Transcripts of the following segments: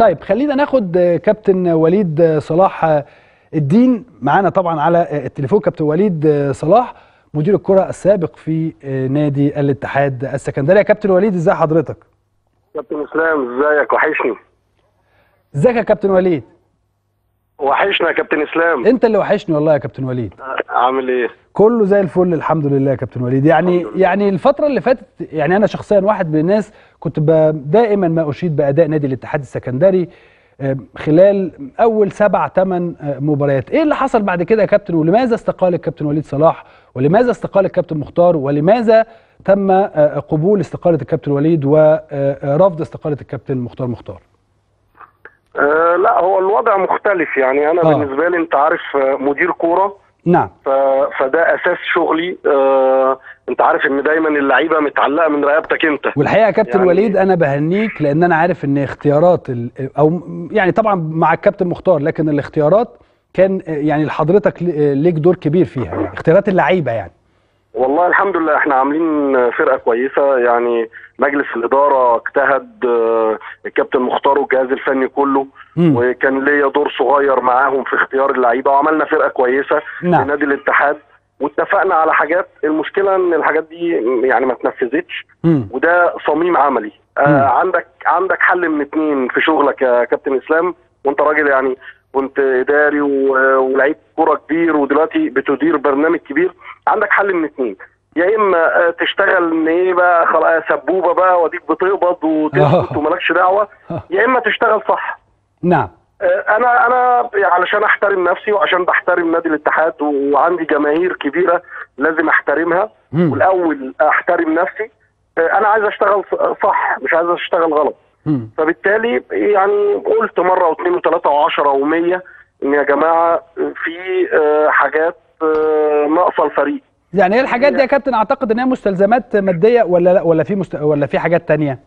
طيب خلينا ناخد آه، كابتن وليد آه، صلاح آه، الدين معانا طبعا على التليفون. كابتن وليد صلاح مدير الكرة السابق في نادي الاتحاد السكندري. يا كابتن وليد ازي حضرتك؟ كابتن إسلام إزيك؟ وحشني. إزيك يا كابتن وليد؟ وحشنا يا كابتن إسلام. أنت اللي وحشني والله يا كابتن وليد. عامل إيه؟ كله زي الفل الحمد لله يا كابتن وليد. يعني يعني الفترة اللي فاتت يعني أنا شخصيا واحد من الناس كنت دائما ما أشيد بأداء نادي الاتحاد السكندري آه، خلال أول سبع ثمان مباريات، إيه اللي حصل بعد كده يا كابتن؟ ولماذا استقال الكابتن وليد صلاح؟ ولماذا استقال الكابتن مختار؟ ولماذا تم آه، قبول استقالة الكابتن وليد ورفض استقالة الكابتن مختار مختار؟ آه لا هو الوضع مختلف يعني أنا آه. آه. بالنسبة لي أنت عارف آه، مدير كورة نعم. فده أساس شغلي آه أنت عارف إن دايما اللعيبة متعلقة من رقبتك أنت والحقيقة يا كابتن يعني- وليد أنا بهنيك لأن أنا عارف إن اختيارات ال- أو يعني طبعا مع الكابتن مختار لكن الاختيارات كان يعني لحضرتك ل- ليك دور كبير فيها يعني اختيارات اللعيبة يعني والله الحمد لله إحنا عاملين فرقة كويسة يعني مجلس الإدارة اجتهد آه، الكابتن مختار والجهاز الفني كله مم. وكان ليا دور صغير معاهم في اختيار اللعيبة وعملنا فرقة كويسة نعم. لنادي الاتحاد واتفقنا على حاجات المشكلة إن الحاجات دي يعني ما اتنفذتش مم. وده صميم عملي. آه عندك عندك حل من اتنين في شغلك يا كابتن إسلام وانت راجل يعني كنت إداري و- ولعيب كورة كبير ودلوقتي بتدير برنامج كبير عندك حل من اتنين يا إما آه، تشتغل ان إيه بقى خلاص سبوبة بقى وأديك بتقبض وتسكت آه. ومالكش دعوة. يا إما تشتغل صح. نعم. آه، أنا أنا علشان أحترم نفسي وعشان بحترم نادي الاتحاد وعندي جماهير كبيرة لازم أحترمها. مم. والأول أحترم نفسي. آه، أنا عايز أشتغل صح مش عايز أشتغل غلط. مم. فبالتالي يعني قلت مرة واثنين وثلاثة وعشرة ومية إن يا جماعة في آه، حاجات آه، ناقصة الفريق. يعني إيه الحاجات دي يا كابتن؟ أعتقد ان هي مستلزمات مادية ولا لأ؟ ولا في مست... ولا في حاجات تانية؟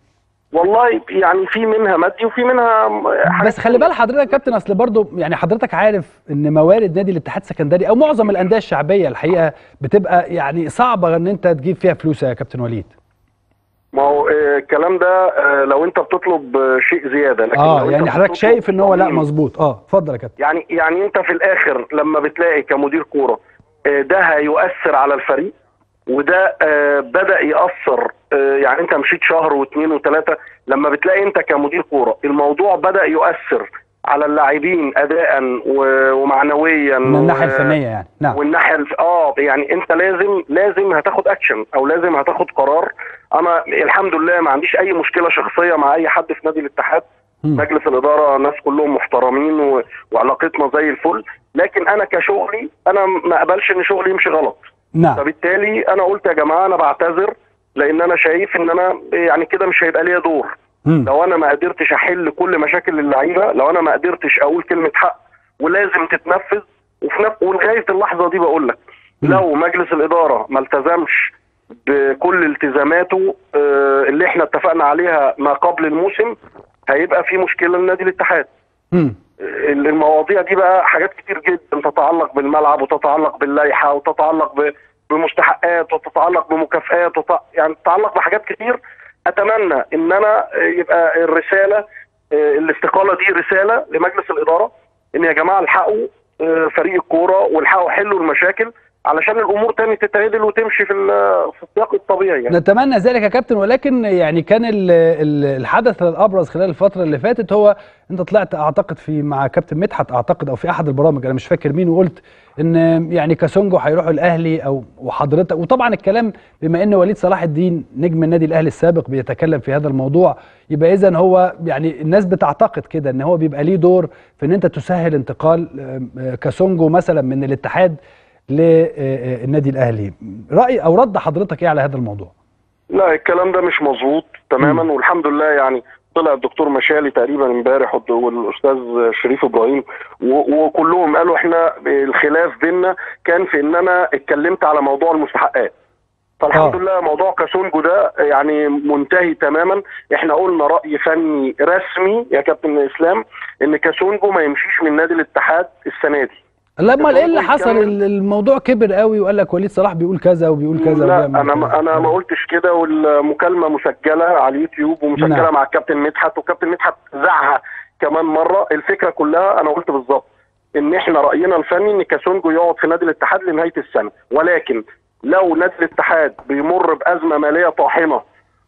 والله يعني في منها مادي وفي منها حاجات بس خلي بال حضرتك يا كابتن أصل برضو يعني حضرتك عارف إن موارد نادي الاتحاد السكندري أو معظم الأندية الشعبية الحقيقة بتبقى يعني صعبة إن أنت تجيب فيها فلوس يا كابتن وليد. ما هو آه، الكلام ده آه، لو أنت بتطلب آه، شيء زيادة لكن آه يعني حضرتك شايف إن هو لأ. مظبوط. آه اتفضل يا كابتن. يعني يعني أنت في الآخر لما بتلاقي كمدير كورة ده هيؤثر على الفريق وده آه، بدأ يأثر آه، يعني انت مشيت شهر واثنين وثلاثه لما بتلاقي انت كمدير كورة الموضوع بدأ يؤثر على اللاعبين اداء ومعنويا من الناحية الفنية يعني. نعم. والناحية الف... آه يعني انت لازم لازم هتاخد اكشن أو لازم هتاخد قرار. أنا الحمد لله ما عنديش أي مشكلة شخصية مع أي حد في نادي الاتحاد. مجلس الإدارة ناس كلهم محترمين و... وعلاقتنا زي الفل. لكن أنا كشغلي أنا ما اقبلش إن شغلي يمشي غلط. نعم. فبالتالي أنا قلت يا جماعة أنا بعتذر لأن أنا شايف إن أنا يعني كده مش هيبقى ليا دور. مم. لو أنا ما قدرتش أحل كل مشاكل اللعيبة لو أنا ما قدرتش أقول كلمة حق ولازم تتنفذ. وفي نفس ولغايه اللحظة دي بقول لك لو مجلس الإدارة ما التزمش بكل التزاماته آه، اللي إحنا اتفقنا عليها ما قبل الموسم هيبقى في مشكلة لنادي الاتحاد. المواضيع دي بقى حاجات كتير جدا تتعلق بالملعب وتتعلق باللائحة وتتعلق بمستحقات وتتعلق بمكافآت وت... يعني تتعلق بحاجات كتير. أتمنى إن أنا يبقى الرسالة آه، الاستقالة دي رسالة لمجلس الإدارة إن يا جماعة الحقوا آه، فريق الكورة والحقوا حلوا المشاكل. علشان الأمور تاني تتعدل وتمشي في في السياق الطبيعي يعني. نتمنى ذلك يا كابتن ولكن يعني كان ال- ال- الحدث الأبرز خلال الفترة اللي فاتت هو أنت طلعت أعتقد في مع كابتن مدحت أعتقد أو في أحد البرامج أنا مش فاكر مين وقلت إن يعني كاسونجو هيروحوا الأهلي أو وحضرتك وطبعا الكلام بما إن وليد صلاح الدين نجم النادي الأهلي السابق بيتكلم في هذا الموضوع يبقى اذا هو يعني الناس بتعتقد كده إن هو بيبقى ليه دور في إن أنت تسهل انتقال آه، كاسونجو مثلا من الاتحاد للنادي الأهلي. رأي أو رد حضرتك إيه على هذا الموضوع؟ لا الكلام ده مش مظبوط تماما والحمد لله يعني طلع الدكتور مشالي تقريبا امبارح والأستاذ شريف إبراهيم وكلهم قالوا إحنا الخلاف بيننا كان في إن أنا اتكلمت على موضوع المستحقات. فالحمد آه. لله موضوع كاسونجو ده يعني منتهي تماما. إحنا قلنا رأي فني رسمي يا كابتن إسلام إن كاسونجو ما يمشيش من نادي الاتحاد السنة دي. أمال إيه اللي حصل. ال- الموضوع كبر قوي وقال لك وليد صلاح بيقول كذا وبيقول كذا لا أنا. ما أنا ما قلتش كده والمكالمة مسجلة على اليوتيوب ومسجلة نعم. مع الكابتن مدحت والكابتن مدحت ذاعها كمان مرة الفكرة كلها أنا قلت بالظبط إن إحنا رأينا الفني إن كاسونجو يقعد في نادي الاتحاد لنهاية السنة ولكن لو نادي الاتحاد بيمر بأزمة مالية طاحنة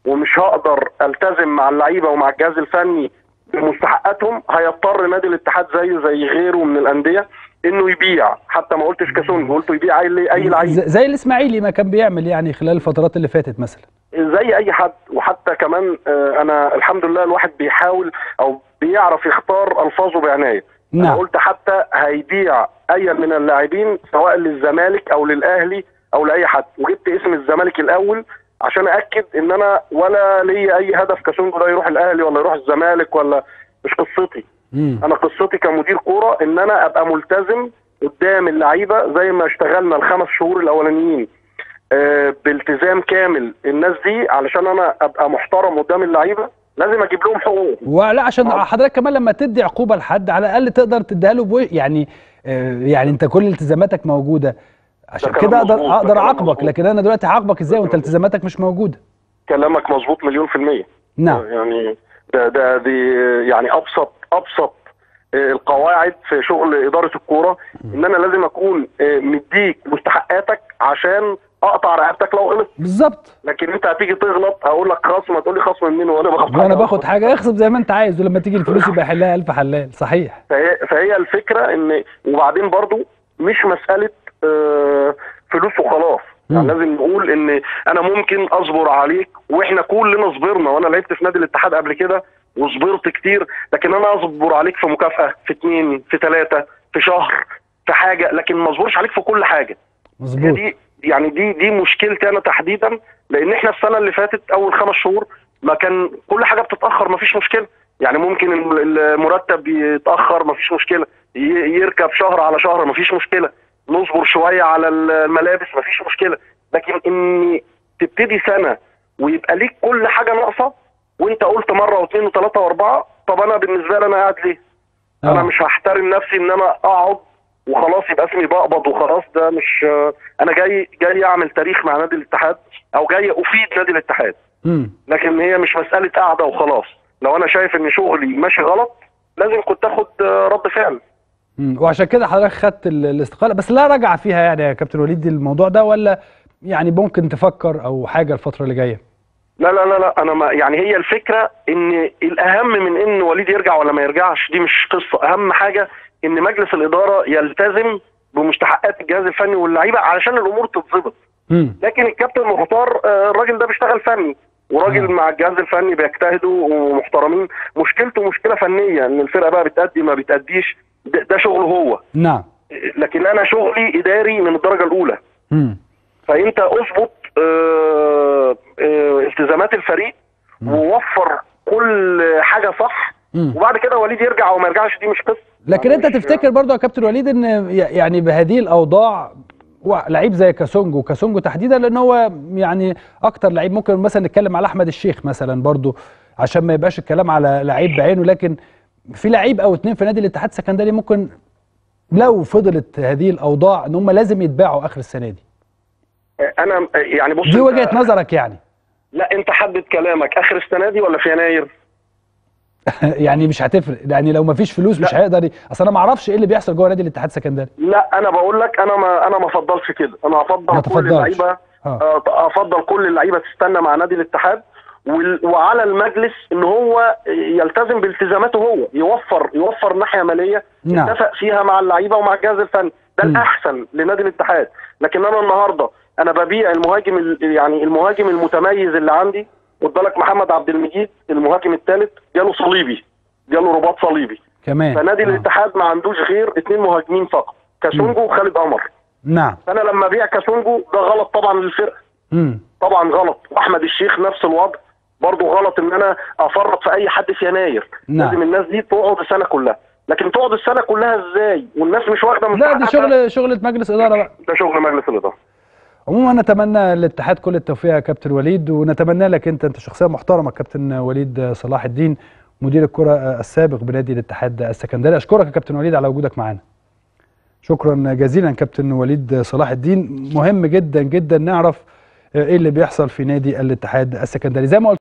ومش هقدر ألتزم مع اللعيبة ومع الجهاز الفني بمستحقاتهم هيضطر نادي الاتحاد زيه زي غيره من الأندية إنه يبيع. حتى ما قلتش كاسونجو قلت يبيع اي أي لعيب. زي الإسماعيلي ما كان بيعمل يعني خلال الفترات اللي فاتت مثلا. زي أي حد. وحتى كمان آه، أنا الحمد لله الواحد بيحاول أو بيعرف يختار ألفاظه بعناية. نعم. أنا قلت حتى هيبيع أي من اللاعبين سواء للزمالك أو للأهلي أو لأي حد. وجبت اسم الزمالك الأول عشان اكد إن أنا ولا ليا أي هدف كاسونجو ده يروح الأهلي ولا يروح الزمالك ولا مش قصتي. مم. أنا قصتي كمدير كورة إن أنا أبقى ملتزم قدام اللعيبة زي ما اشتغلنا الخمس شهور الأولانيين. آه، بالتزام كامل الناس دي علشان أنا أبقى محترم قدام اللعيبة لازم أجيب لهم حقوقهم ولا عشان آه. حضرتك كمان لما تدي عقوبة لحد على الأقل تقدر تديها له بوي يعني آه، يعني أنت كل التزاماتك موجودة. عشان كده أقدر أقدر اعاقبك. لكن أنا دلوقتي هعاقبك إزاي وأنت التزاماتك مش موجودة؟ كلامك مظبوط مليون في المية. نعم. يعني ده ده دي يعني أبسط أبسط آه، القواعد في شغل إدارة الكورة إن أنا لازم أكون آه، مديك مستحقاتك عشان أقطع رقبتك لو غلطت بالظبط. لكن أنت هتيجي تغلط أقول لك خصم هتقول لي خصم منين وأنا باخد وأنا باخد. حاجة اخصم زي ما أنت عايز ولما تيجي الفلوس يبقى يحلها ألف حلال صحيح. فهي, فهي الفكرة إن وبعدين برضو مش مسألة آه، فلوس وخلاص. يعني. لازم نقول إن أنا ممكن أصبر عليك وإحنا كلنا صبرنا وأنا لعبت في نادي الاتحاد قبل كده وصبرت كتير لكن أنا أصبر عليك في مكافأة في اتنين في ثلاثة في شهر في حاجة لكن ما أصبرش عليك في كل حاجة. مظبوط. دي يعني دي دي مشكلتي أنا تحديدا لأن إحنا السنة اللي فاتت أول خمس شهور ما كان كل حاجة بتتأخر ما فيش مشكلة. يعني ممكن الم- المرتب يتأخر ما فيش مشكلة. يركب شهر على شهر ما فيش مشكلة. نصبر شوية على الملابس ما فيش مشكلة لكن ان تبتدي سنة ويبقى ليك كل حاجة ناقصة وأنت قلت مرة واثنين وثلاثة وأربعة طب أنا بالنسبة لي أنا قاعد ليه؟ أنا آه. مش هحترم نفسي إن أنا أقعد وخلاص يبقى اسمي بقبض وخلاص ده مش أنا جاي جاي أعمل تاريخ مع نادي الاتحاد أو جاي أفيد نادي الاتحاد. لكن هي مش مسألة قاعدة وخلاص لو أنا شايف إن شغلي ماشي غلط لازم كنت آخد آه، رد فعل. وعشان كده حضرتك خدت ال- الاستقالة. بس لا رجع فيها يعني يا كابتن وليد الموضوع ده ولا يعني ممكن تفكر أو حاجة الفترة اللي جاية؟ لا لا لا لا أنا ما يعني هي الفكرة إن الأهم من إن وليد يرجع ولا ما يرجعش دي مش قصة. أهم حاجة إن مجلس الإدارة يلتزم بمستحقات الجهاز الفني واللعيبة علشان الأمور تتظبط. لكن الكابتن مختار آه، الراجل ده بيشتغل فني. وراجل. مع الجهاز الفني بيجتهدوا ومحترمين. مشكلته مشكلة فنية إن الفرقة بقى بتأدي ما بتأديش. ده, ده شغله هو. نعم. لكن أنا شغلي إداري من الدرجة الأولى. مم. فأنت أظبط آه، آه، التزامات الفريق ووفر كل حاجة صح. مم. وبعد كده وليد يرجع أو ما يرجعش دي مش قصة. لكن أنت تفتكر برضو يا كابتن وليد إن يعني بهذه الأوضاع لعيب زي كاسونجو كاسونجو تحديدا لأن هو يعني أكتر لعيب ممكن مثلا نتكلم على أحمد الشيخ مثلا برضو عشان ما يبقاش الكلام على لعيب بعينه لكن في لعيب أو اتنين في نادي الاتحاد السكندري ممكن لو فضلت هذه الاوضاع ان هم لازم يتباعوا اخر السنة دي. أنا يعني بص دي وجهة نظرك يعني. لا أنت حدد كلامك. آخر السنة دي ولا في يناير؟ يعني مش هتفرق. يعني لو ما فيش فلوس مش لا. هيقدر ي... أصل أنا ما أعرفش إيه اللي بيحصل جوه نادي الاتحاد السكندري. لا أنا بقول لك أنا ما أنا ما أفضلش كده. أنا افضل كل. اللعيبة آه، أفضل كل اللعيبة تستنى مع نادي الاتحاد. وعلى المجلس إن هو يلتزم بالتزاماته هو يوفر يوفر ناحية مالية نعم. يتفق فيها مع اللعيبة ومع الجهاز الفني. ده مم. الأحسن لنادي الاتحاد. لكن أنا النهارده أنا ببيع المهاجم ال- يعني المهاجم المتميز اللي عندي. خد بالك محمد عبد المجيد المهاجم الثالث جاله صليبي. جاله رباط صليبي. كمان. فنادي آه. الاتحاد ما عندوش غير اثنين مهاجمين فقط كاسونجو وخالد قمر. نعم. فأنا لما أبيع كاسونجو ده غلط طبعا للفرقة. طبعا غلط. وأحمد الشيخ نفس الوضع. برضه غلط إن أنا أفرط في أي حد في يناير. نعم. لازم الناس دي تقعد السنة كلها. لكن تقعد السنة كلها إزاي؟ والناس مش واخدة من لا دي؟ شغل شغله مجلس إدارة بقى. ده شغل مجلس الإدارة. عموما نتمنى للاتحاد كل التوفيق يا كابتن وليد ونتمنى لك أنت أنت شخصية محترمة كابتن وليد صلاح الدين مدير الكرة السابق بنادي الاتحاد السكندري. أشكرك يا كابتن وليد على وجودك معانا. شكرا جزيلا كابتن وليد صلاح الدين. مهم جدا جدا نعرف إيه اللي بيحصل في نادي الاتحاد السكندري. زي ما قلت